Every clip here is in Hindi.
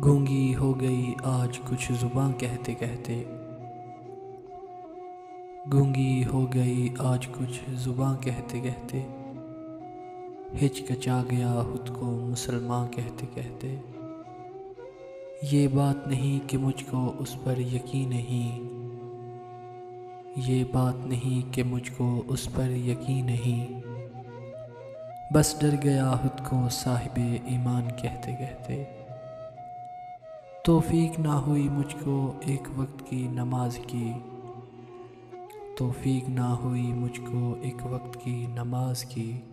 गूँगी हो गई आज कुछ ज़ुबान कहते कहते। गूँगी हो गई आज कुछ ज़ुबान कहते कहते। हिचकचा गया खुद को मुसलमान कहते कहते। ये बात नहीं कि मुझको उस पर यकीन नहीं। ये बात नहीं कि मुझको उस पर यकीन नहीं। बस डर गया खुद को साहिब ईमान कहते कहते। तोफीक ना हुई मुझको एक वक्त की नमाज़ की। तोफीक ना हुई मुझको एक वक्त की नमाज़ की।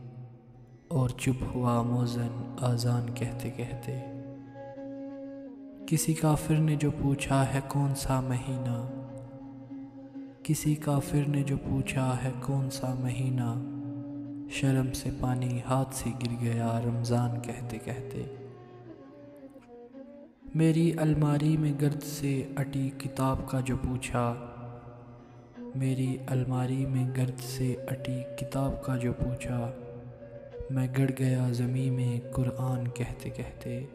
और चुप हुआ मोज़न आज़ान कहते कहते। किसी काफिर ने जो पूछा है कौन सा महीना? किसी काफिर ने जो पूछा है कौन सा महीना? शर्म से पानी हाथ से गिर गया, रमज़ान कहते कहते। मेरी अलमारी में गर्द से अटी किताब का जो पूछा, मेरी अलमारी में गर्द से अटी किताब का जो पूछा, मैं गड़ गया ज़मी में कुरान कहते कहते।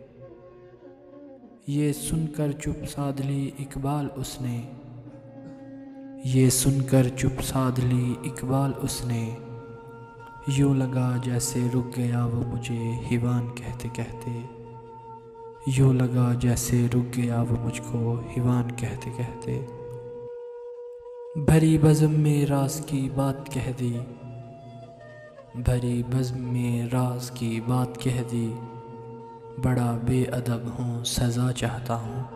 ये सुनकर चुप साध ली इकबाल उसने। ये सुनकर चुप साध ली इकबाल उसने। यूँ लगा जैसे रुक गया वो मुझे, हिवान कहते कहते। यूँ लगा जैसे रुक गया वो मुझको हिवान कहते कहते। भरी बज़म में राज की बात कह दी। भरी बज़म में राज की बात कह दी। बड़ा बेअदब हूँ, सज़ा चाहता हूँ।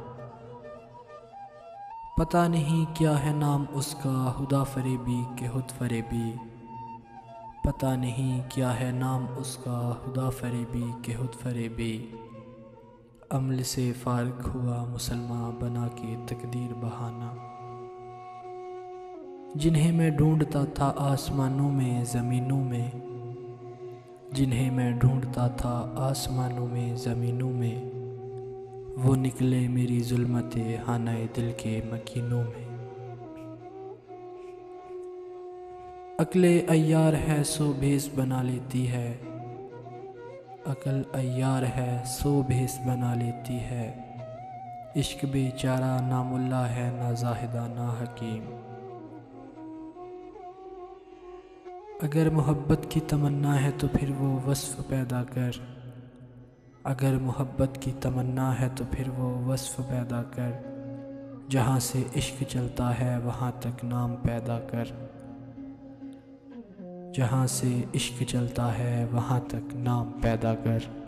पता नहीं क्या है नाम उसका खुदा फरेबी के खुद फरेबी। पता नहीं क्या है नाम उसका खुदा फरेबी के खुद फरेबी। अमल से फारग हुआ मुसलमान बना के तकदीर बहाना। जिन्हें मैं ढूंढता था आसमानों में, ज़मीनों में। जिन्हें मैं ढूंढता था आसमानों में, ज़मीनों में। वो निकले मेरी जुल्मत हाना दिल के मकीनों में। अकले अयार है, सो भेस बना लेती है। अकल अयार है, सो भेस बना लेती है। इश्क बेचारा नामुल्ला है, ना जाहिदा, ना हकीम। अगर मोहब्बत की तमन्ना है तो फिर वो वस्फ़ पैदा कर। अगर मोहब्बत की तमन्ना है तो फिर वो वस्फ़ पैदा कर। जहाँ से इश्क चलता है, वहाँ तक नाम पैदा कर। जहाँ से इश्क चलता है वहाँ तक नाम पैदा कर।